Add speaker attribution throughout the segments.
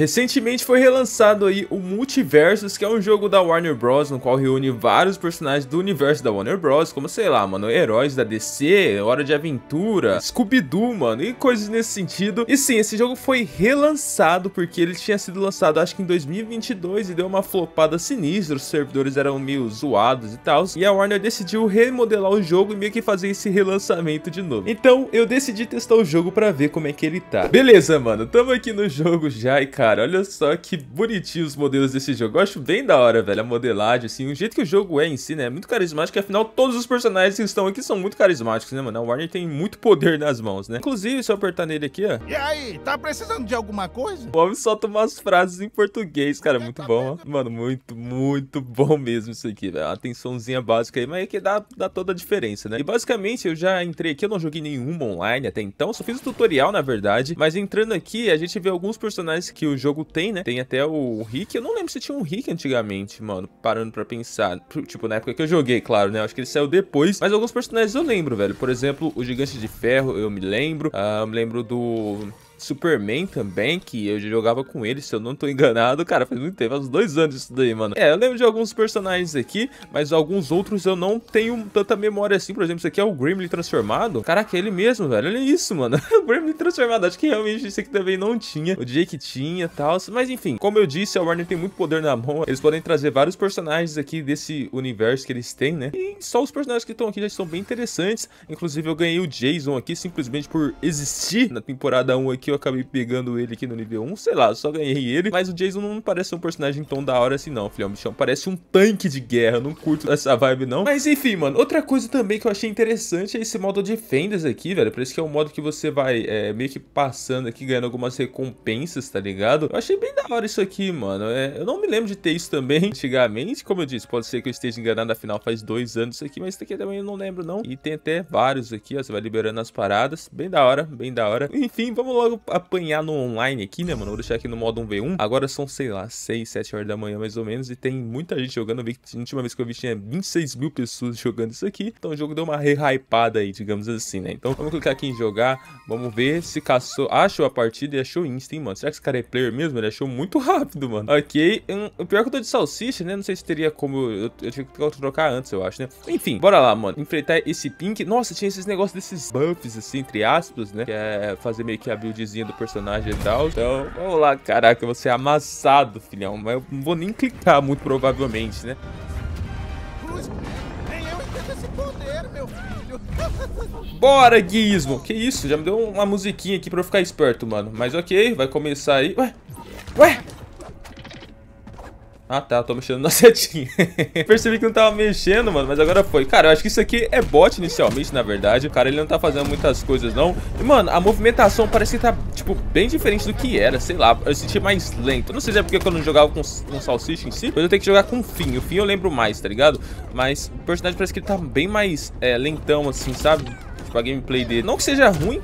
Speaker 1: Recentemente foi relançado aí o Multiversus, que é um jogo da Warner Bros, no qual reúne vários personagens do universo da Warner Bros, como sei lá, mano, heróis da DC, Hora de Aventura, Scooby-Doo, mano, e coisas nesse sentido. E sim, esse jogo foi relançado porque ele tinha sido lançado acho que em 2022 e deu uma flopada sinistra, os servidores eram meio zoados e tal, e a Warner decidiu remodelar o jogo e meio que fazer esse relançamento de novo. Então, eu decidi testar o jogo pra ver como é que ele tá. Beleza, mano, tamo aqui no jogo já e cara, cara. Olha só que bonitinho os modelos desse jogo. Eu acho bem da hora, velho, a modelagem, assim. O jeito que o jogo é em si, né? É muito carismático. Afinal, todos os personagens que estão aqui são muito carismáticos, né, mano? A Warner tem muito poder nas mãos, né? Inclusive, se eu apertar nele aqui, ó.
Speaker 2: E aí, tá precisando de alguma coisa?
Speaker 1: O homem solta umas frases em português, cara. Muito bom, ó. Mano, muito, muito bom mesmo isso aqui, velho. Atençãozinha básica aí, mas é que dá, dá toda a diferença, né? E basicamente, eu já entrei aqui, eu não joguei nenhum online até então. Só fiz o tutorial, na verdade. Mas entrando aqui, a gente vê alguns personagens que o jogo tem, né? Tem até o Rick. Eu não lembro se tinha um Rick antigamente, mano. Parando pra pensar. Tipo, na época que eu joguei, claro, né? Acho que ele saiu depois. Mas alguns personagens eu lembro, velho. Por exemplo, o Gigante de Ferro, eu me lembro. Uh, eu me lembro do Superman também, que eu jogava com ele, se eu não tô enganado. Cara, faz muito tempo, faz uns dois anos isso daí, mano. É, eu lembro de alguns personagens aqui, mas alguns outros eu não tenho tanta memória assim. Por exemplo, isso aqui é o Grimly transformado. Caraca, é ele mesmo, velho. Olha isso, mano. o Grimly transformado. Acho que realmente isso aqui também não tinha. O Jake tinha e tal. Mas enfim, como eu disse, a Warner tem muito poder na mão. Eles podem trazer vários personagens aqui desse universo que eles têm, né? E só os personagens que estão aqui já estão bem interessantes. Inclusive, eu ganhei o Jason aqui simplesmente por existir na temporada 1 aqui eu acabei pegando ele aqui no nível 1, sei lá, só ganhei ele. Mas o Jason não parece um personagem tão da hora assim não, filhão. Bichão parece um tanque de guerra, não curto essa vibe não. Mas enfim, mano, outra coisa também que eu achei interessante é esse modo Defenders aqui, velho. Parece que é um modo que você vai é, meio que passando aqui, ganhando algumas recompensas, tá ligado? Eu achei bem da hora isso aqui, mano. É, eu não me lembro de ter isso também antigamente, como eu disse, pode ser que eu esteja enganado, afinal faz dois anos isso aqui, mas isso aqui também eu não lembro não. E tem até vários aqui, ó, você vai liberando as paradas, bem da hora, bem da hora. Enfim, vamos logo apanhar no online aqui, né, mano? Vou deixar aqui no modo 1v1. Agora são, sei lá, 6, 7 horas da manhã mais ou menos. E tem muita gente jogando. Vi que a última vez que eu vi tinha 26 mil pessoas jogando isso aqui. Então o jogo deu uma re-hypada aí, digamos assim, né? Então vamos clicar aqui em jogar. Vamos ver se caçou. Achou a partida e achou insta, hein, mano? Será que esse cara é player mesmo? Ele achou muito rápido, mano. Ok. O pior é que eu tô de salsicha, né? Não sei se teria como. Eu, eu tinha que trocar antes, eu acho, né? Enfim, bora lá, mano. Enfrentar esse pink. Nossa, tinha esses negócios desses buffs, assim, entre aspas, né? Que é fazer meio que a do personagem e tal. Então, vamos lá. Caraca, você é amassado, filhão. Mas eu não vou nem clicar, muito provavelmente, né?
Speaker 2: Filho.
Speaker 1: Bora, Gizmo. Que isso? Já me deu uma musiquinha aqui pra eu ficar esperto, mano. Mas ok, vai começar aí. Ué? Ué? Ah, tá, eu tô mexendo na setinha. Percebi que não tava mexendo, mano, mas agora foi. Cara, eu acho que isso aqui é bot inicialmente, na verdade. O cara, ele não tá fazendo muitas coisas, não. E, mano, a movimentação parece que tá, tipo, bem diferente do que era, sei lá. Eu senti mais lento. Não sei se é porque eu não jogava com, com salsicha em si, mas eu tenho que jogar com Fim. O Fim eu lembro mais, tá ligado? Mas o personagem parece que ele tá bem mais é, lentão, assim, sabe? Tipo, a gameplay dele. Não que seja ruim,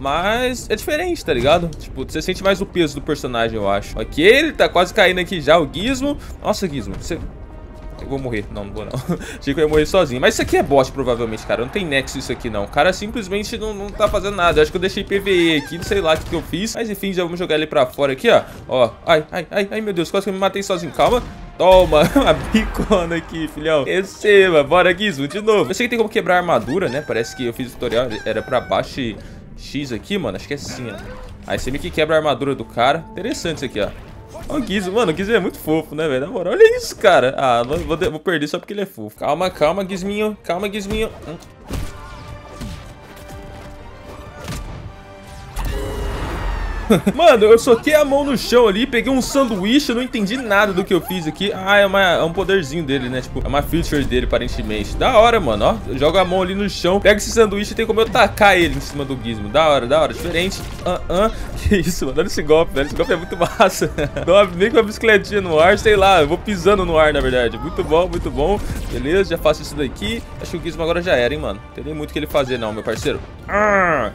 Speaker 1: mas é diferente, tá ligado? Tipo, você sente mais o peso do personagem, eu acho. Ok, ele tá quase caindo aqui já, o Gizmo. Nossa, Gizmo, você... Eu vou morrer. Não, não vou não. Achei que eu ia morrer sozinho. Mas isso aqui é bot, provavelmente, cara. Não tem nexo isso aqui, não. O cara simplesmente não, não tá fazendo nada. Eu acho que eu deixei PVE aqui. Não sei lá o que, que eu fiz. Mas, enfim, já vamos jogar ele pra fora aqui, ó. Ó. Ai, ai, ai, ai, meu Deus. Quase que eu me matei sozinho. Calma. Toma, uma bicona aqui, filhão. Receba, bora, Gizmo, de novo. Eu sei que tem como quebrar a armadura, né? Parece que eu fiz o tutorial, era pra baixo e X aqui, mano. Acho que é assim, ó. Aí você meio que quebra a armadura do cara. Interessante isso aqui, ó. Ó o Gizmo, mano, o Gizmo é muito fofo, né, velho? Na moral, olha isso, cara. Ah, vou, vou, perder só porque ele é fofo. Calma, calma, Gizminho. Calma, Gizminho. Hum. Mano, eu soquei a mão no chão ali, peguei um sanduíche, eu não entendi nada do que eu fiz aqui. Ah, é, uma, é um poderzinho dele, né? Tipo, é uma feature dele, aparentemente. Da hora, mano, ó. Joga a mão ali no chão, pega esse sanduíche e tem como eu tacar ele em cima do gizmo. Da hora, da hora, diferente. Ah, ah. Que isso, mano, olha esse golpe, velho. Esse golpe é muito massa. Dá meio com uma bicicletinha no ar, sei lá. Eu vou pisando no ar, na verdade. Muito bom, muito bom. Beleza, já faço isso daqui. Acho que o gizmo agora já era, hein, mano. Não tem nem muito o que ele fazer, não, meu parceiro. Ah,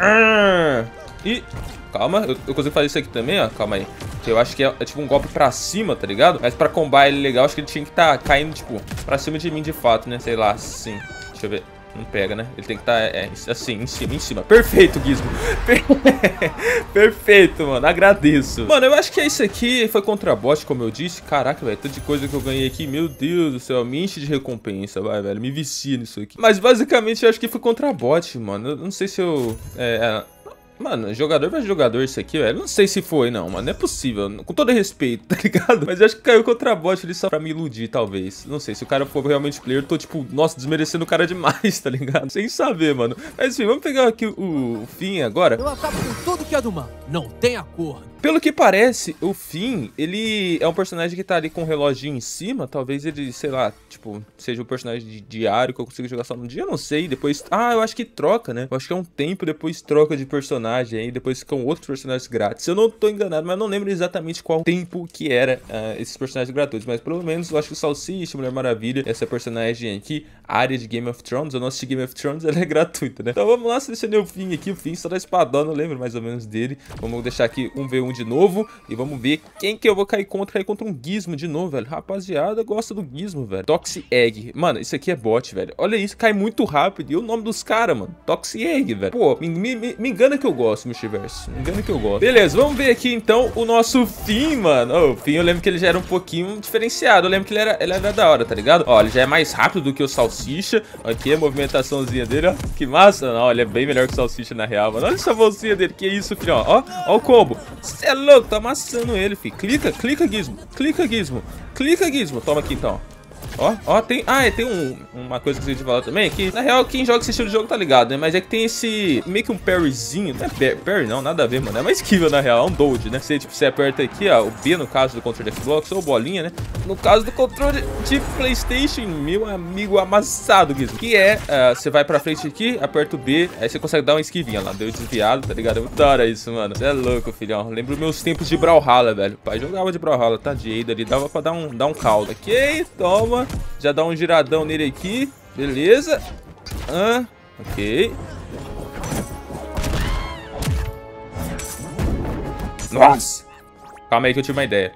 Speaker 1: ah. E Calma, eu, eu, consigo fazer isso aqui também, ó. Calma aí. Eu acho que é, é, tipo um golpe pra cima, tá ligado? Mas pra combar ele legal, acho que ele tinha que estar tá caindo, tipo, pra cima de mim de fato, né? Sei lá, assim. Deixa eu ver. Não pega, né? Ele tem que estar, tá, é, assim, em cima, em cima. Perfeito, Gizmo. Perfeito, mano. Agradeço. Mano, eu acho que é isso aqui. Foi contra bot, como eu disse. Caraca, velho. Tanta coisa que eu ganhei aqui. Meu Deus do céu. Me enche de recompensa, vai, velho. Me vicia nisso aqui. Mas, basicamente, eu acho que foi contra bot, mano. Eu não sei se eu... É, é Mano, jogador vai jogador isso aqui, velho. Não sei se foi, não, mano. Não é possível. Com todo respeito, tá ligado? Mas eu acho que caiu contra bot ali só pra me iludir, talvez. Não sei, se o cara for realmente player, eu tô, tipo, nossa, desmerecendo o cara demais, tá ligado? Sem saber, mano. Mas enfim, vamos pegar aqui o, o fim agora.
Speaker 3: Eu acabo com tudo que é do mal. Não tem acordo.
Speaker 1: Pelo que parece, o Finn, ele é um personagem que tá ali com um reloginho em cima. Talvez ele, sei lá, tipo, seja um personagem de diário que eu consigo jogar só num dia. Eu não sei. Depois. Ah, eu acho que troca, né? Eu acho que é um tempo, depois troca de personagem aí. Depois ficam outros personagens grátis. Eu não tô enganado, mas não lembro exatamente qual tempo que era uh, esses personagens gratuitos. Mas pelo menos eu acho que o Salsicha, Mulher Maravilha, essa personagem aqui, área de Game of Thrones. Eu não assisti Game of Thrones, ela é gratuita, né? Então vamos lá, selecionei o Finn aqui. O Finn só da espadão, não lembro mais ou menos dele. Vamos deixar aqui um V1 de novo. E vamos ver quem que eu vou cair contra. Cair contra um Gizmo de novo, velho. Rapaziada, gosta do Gizmo, velho. Toxic Egg. Mano, isso aqui é bot, velho. Olha isso, cai muito rápido. E o nome dos caras, mano. Toxic Egg, velho. Pô, me, me, me engana que eu gosto, Multiverso. Me engana que eu gosto. Beleza, vamos ver aqui então o nosso Finn, mano. O Finn, eu lembro que ele já era um pouquinho diferenciado. Eu lembro que ele era, ele era da hora, tá ligado? Ó, ele já é mais rápido do que o Salsicha. Aqui a movimentaçãozinha dele, ó. Que massa. Não, ele é bem melhor que o Salsicha na real, mano. Olha essa bolsinha dele. Que isso, filho, ó. Ó, ó o combo. Você é louco, tá amassando ele, filho. Clica, clica, Gizmo. Clica, Gizmo. Clica, Gizmo. Toma aqui, então. Ó, ó, tem... Ah, tem um, uma coisa que a gente falar também, que na real quem joga esse estilo de jogo tá ligado, né? Mas é que tem esse meio que um parryzinho, não é parry não, nada a ver, mano. É uma esquiva na real, é um dodge, né? Você, tipo, você aperta aqui, ó, o B no caso do controle de Xbox ou bolinha, né? No caso do controle de Playstation, meu amigo amassado, Gizmo. Que é, uh, você vai pra frente aqui, aperta o B, aí você consegue dar uma esquivinha lá, deu desviado, tá ligado? É muito da hora isso, mano. Você é louco, filhão. Lembro meus tempos de Brawlhalla, velho. Pai jogava de Brawlhalla, tá de Ada ali, dava pra dar um, dar um caldo. Ok, toma. Já dá um giradão nele aqui. Beleza. Ah, ok. Nossa. Calma aí que eu tive uma ideia.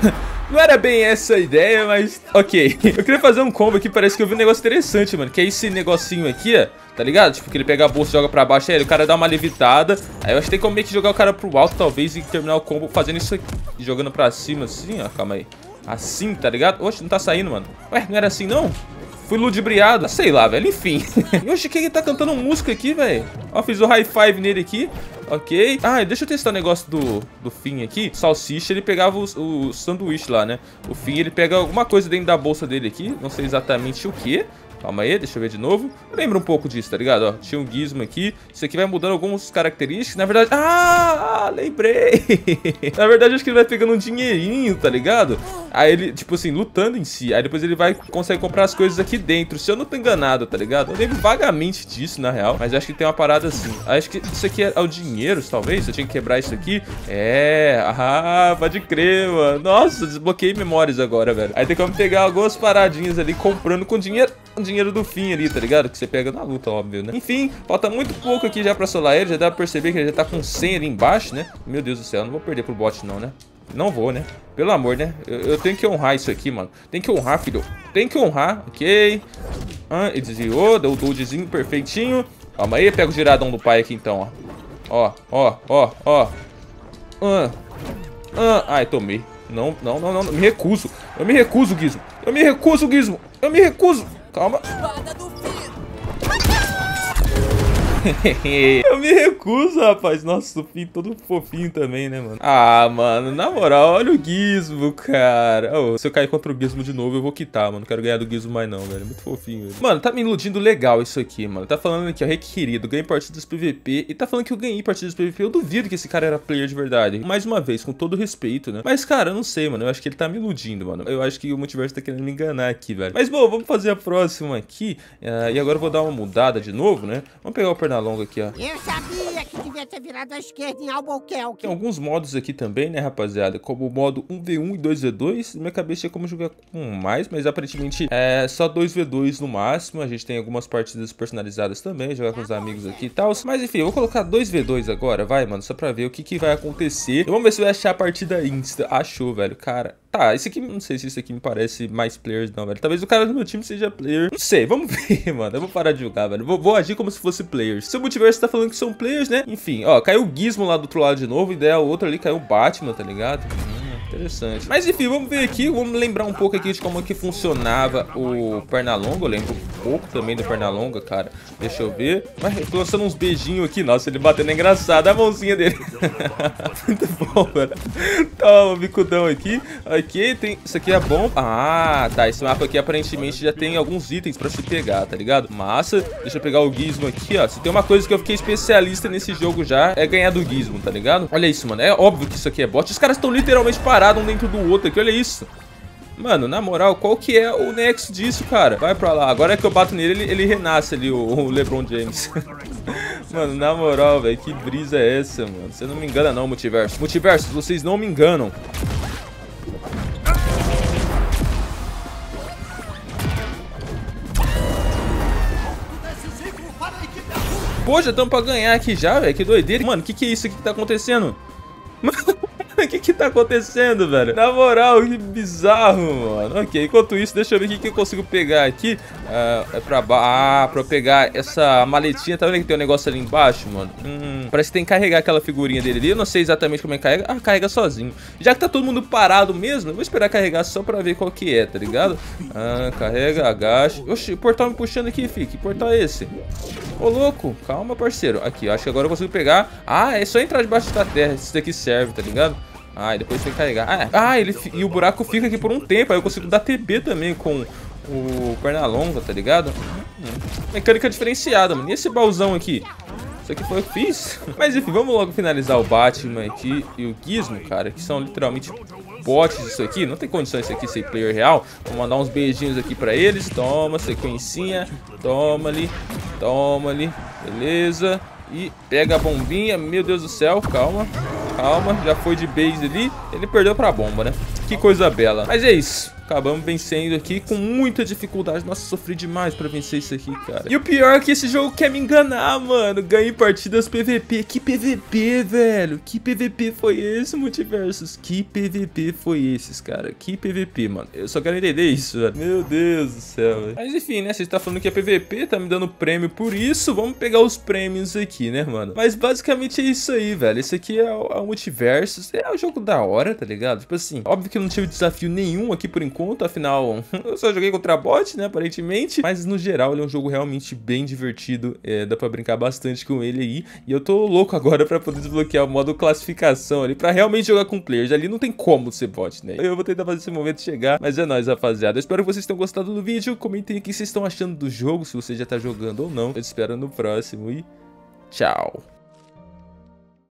Speaker 1: Não era bem essa a ideia, mas ok. Eu queria fazer um combo aqui, parece que eu vi um negócio interessante, mano. Que é esse negocinho aqui, ó. Tá ligado? Tipo, que ele pega a bolsa e joga pra baixo, aí o cara dá uma levitada. Aí eu acho que tem como meio que jogar o cara pro alto, talvez, e terminar o combo fazendo isso aqui. Jogando pra cima assim, ó. Calma aí. Assim, tá ligado? Oxe, não tá saindo, mano. Ué, não era assim, não? Fui ludibriado. Sei lá, velho. Enfim. oxe, quem tá cantando música aqui, velho? Ó, fiz o high five nele aqui. Ok. Ah, deixa eu testar o negócio do, do Finn aqui. Salsicha, ele pegava o, o sanduíche lá, né? O Finn, ele pega alguma coisa dentro da bolsa dele aqui. Não sei exatamente o que. Calma aí, deixa eu ver de novo. Lembra um pouco disso, tá ligado? Ó, tinha um gizmo aqui. Isso aqui vai mudando algumas características. Na verdade... Ah, lembrei! Na verdade, acho que ele vai pegando um dinheirinho, tá ligado? Aí ele, tipo assim, lutando em si. Aí depois ele vai consegue comprar as coisas aqui dentro. Se eu não tô enganado, tá ligado? Eu lembro vagamente disso, na real. Mas acho que tem uma parada assim. Acho que isso aqui é o dinheiro, talvez. Eu tinha que quebrar isso aqui. É, ah, pode crer, mano. Nossa, desbloqueei memórias agora, velho. Aí tem como pegar algumas paradinhas ali comprando com dinheiro dinheiro do fim ali, tá ligado? Que você pega na luta, óbvio, né? Enfim, falta muito pouco aqui já pra solar ele. Já dá pra perceber que ele já tá com 100 ali embaixo, né? Meu Deus do céu, não vou perder pro bot não, né? Não vou, né? Pelo amor, né? Eu, eu, tenho que honrar isso aqui, mano. Tem que honrar, filho. Tem que honrar, ok. Ah, ele desviou, deu o doldzinho perfeitinho. Calma aí, pega o giradão do pai aqui então, ó. Ó, ó, ó, ó. Ah, ah, ai, tomei. Não, não, não, não, me recuso. Eu me recuso, Gizmo. Eu me recuso, Gizmo. Eu me recuso. Calma. eu me recuso, rapaz. Nossa, o fim todo fofinho também, né, mano? Ah, mano, na moral, olha o Gizmo, cara. Oh, se eu cair contra o Gizmo de novo, eu vou quitar, mano. Não quero ganhar do Gizmo mais não, velho. Muito fofinho, velho. Mano, tá me iludindo legal isso aqui, mano. Tá falando aqui, ó, requerido. Ganhei partidas PVP. E tá falando que eu ganhei partidas PVP. Eu duvido que esse cara era player de verdade. Mais uma vez, com todo respeito, né? Mas, cara, eu não sei, mano. Eu acho que ele tá me iludindo, mano. Eu acho que o multiverso tá querendo me enganar aqui, velho. Mas, bom, vamos fazer a próxima aqui. Uh, e agora eu vou dar uma mudada de novo, né? Vamos pegar o Pernalonga aqui, ó.
Speaker 2: Eu sabia que devia ter virado à esquerda em Albuquerque.
Speaker 1: Tem alguns modos aqui também, né, rapaziada? Como o modo 1v1 e 2v2. Minha cabeça é como jogar com mais, mas aparentemente é só 2v2 no máximo. A gente tem algumas partidas personalizadas também, jogar com os amigos aqui e tal. Mas enfim, eu vou colocar 2v2 agora, vai, mano, só pra ver o que, que vai acontecer. E vamos ver se vai achar a partida insta. Achou, velho. Cara, Tá, esse aqui, não sei se esse aqui me parece mais players não, velho. Talvez o cara do meu time seja player. Não sei, vamos ver, mano. Eu vou parar de jogar, velho. Vou, vou agir como se fosse players. Seu multiverso tá falando que são players, né? Enfim, ó, caiu o Gizmo lá do outro lado de novo. E daí a outra ali caiu o Batman, tá ligado? Interessante. Mas enfim, vamos ver aqui, vamos lembrar um pouco aqui de como é que funcionava o Pernalonga. Eu lembro um pouco também do Pernalonga, cara. Deixa eu ver. Mas eu tô lançando uns beijinhos aqui. Nossa, ele batendo é engraçado. A mãozinha dele. Muito bom, velho. Toma, bicudão aqui. Aqui tem... Isso aqui é bom. Ah, tá. Esse mapa aqui aparentemente já tem alguns itens pra se pegar, tá ligado? Massa. Deixa eu pegar o Gizmo aqui, ó. Se tem uma coisa que eu fiquei especialista nesse jogo já, é ganhar do Gizmo, tá ligado? Olha isso, mano. É óbvio que isso aqui é bot. Os caras estão literalmente parados um dentro do outro aqui, olha isso. Mano, na moral, qual que é o nexo disso, cara? Vai pra lá. Agora é que eu bato nele, ele, ele renasce ali, o, o LeBron James. mano, na moral, velho, que brisa é essa, mano? Você não me engana não, Multiverso. Multiverso, vocês não me enganam. Pô, já estamos pra ganhar aqui já, velho. Que doideira. Mano, o que, que é isso aqui que tá acontecendo? Mano... O que que tá acontecendo, velho? Na moral, que bizarro, mano. Ok, enquanto isso, deixa eu ver o que, que eu consigo pegar aqui. Uh, é pra. Ah, pra eu pegar essa maletinha. Tá vendo que tem um negócio ali embaixo, mano? Hum, parece que tem que carregar aquela figurinha dele ali. Eu não sei exatamente como é que carrega. Ah, carrega sozinho. Já que tá todo mundo parado mesmo, eu vou esperar carregar só pra ver qual que é, tá ligado? Ah, carrega, agacha. Oxi, o portal me puxando aqui, fi. Que portal é esse? Ô, louco. Calma, parceiro. Aqui, acho que agora eu consigo pegar. Ah, é só entrar debaixo da terra. Isso daqui serve, tá ligado? Ah, e depois tem que carregar. Ah, ah, ele, e o buraco fica aqui por um tempo. Aí eu consigo dar TB também com o Pernalonga, tá ligado? Hum, mecânica diferenciada, mano. E esse baúzão aqui? Isso aqui foi o que fiz. Mas enfim, vamos logo finalizar o Batman aqui e o Gizmo, cara. Que são literalmente bots isso aqui. Não tem condição isso aqui ser player real. Vou mandar uns beijinhos aqui pra eles. Toma, sequencinha. Toma ali. Toma ali. Beleza. E pega a bombinha. Meu Deus do céu, calma. Calma, já foi de base ali. Ele perdeu pra bomba, né? Que coisa bela. Mas é isso. Acabamos vencendo aqui com muita dificuldade. Nossa, sofri demais pra vencer isso aqui, cara. E o pior é que esse jogo quer me enganar, mano. Ganhei partidas PVP. Que PVP, velho? Que PVP foi esse, Multiversos? Que PVP foi esses, cara? Que PVP, mano? Eu só quero entender isso, velho. Meu Deus do céu, velho. Mas enfim, né? Você tá falando que é PVP, tá me dando prêmio por isso. Vamos pegar os prêmios aqui, né, mano? Mas basicamente é isso aí, velho. Esse aqui é o, é o Multiversos. É um jogo da hora, tá ligado? Tipo assim, óbvio que eu não tive desafio nenhum aqui por enquanto enquanto, afinal, eu só joguei contra bot, né, aparentemente. Mas no geral, ele é um jogo realmente bem divertido, é, dá pra brincar bastante com ele aí. E eu tô louco agora pra poder desbloquear o modo classificação ali, pra realmente jogar com players. Ali não tem como ser bot, né? Eu vou tentar fazer esse momento chegar, mas é nóis, rapaziada. Eu espero que vocês tenham gostado do vídeo. Comentem o que vocês estão achando do jogo, se você já tá jogando ou não. Eu te espero no próximo e tchau.